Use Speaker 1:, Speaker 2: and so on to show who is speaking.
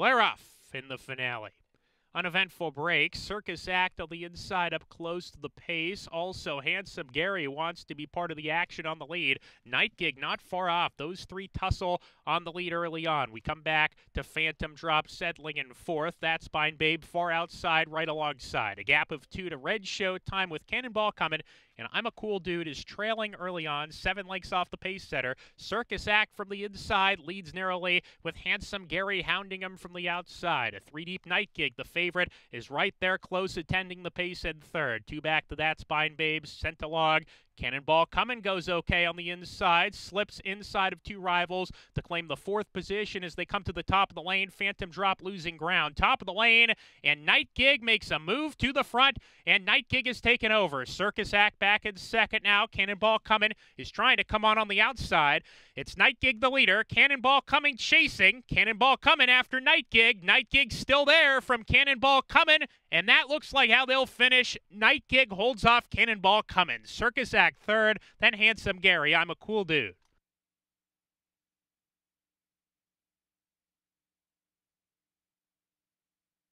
Speaker 1: They're in the finale. Uneventful break. Circus Act on the inside up close to the pace. Also, Handsome Gary wants to be part of the action on the lead. Night Gig not far off. Those three tussle on the lead early on. We come back to Phantom Drop settling in fourth. That's Spine Babe far outside, right alongside. A gap of two to Red Show time with Cannonball coming. And I'm a cool dude is trailing early on, seven lengths off the pace setter. Circus Act from the inside leads narrowly with Handsome Gary hounding him from the outside. A three deep night gig. The favorite is right there close, attending the pace in third. Two back to that spine, babes. Sent. Cannonball coming goes okay on the inside, slips inside of two rivals to claim the fourth position as they come to the top of the lane. Phantom drop losing ground. Top of the lane, and Night Gig makes a move to the front, and Night Gig is taken over. Circus Act back in second now. Cannonball coming is trying to come on on the outside. It's Night Gig the leader. Cannonball coming chasing. Cannonball coming after Night Gig. Night Gig still there from Cannonball coming, and that looks like how they'll finish. Night Gig holds off Cannonball coming. Circus Act third, then Handsome Gary. I'm a cool dude.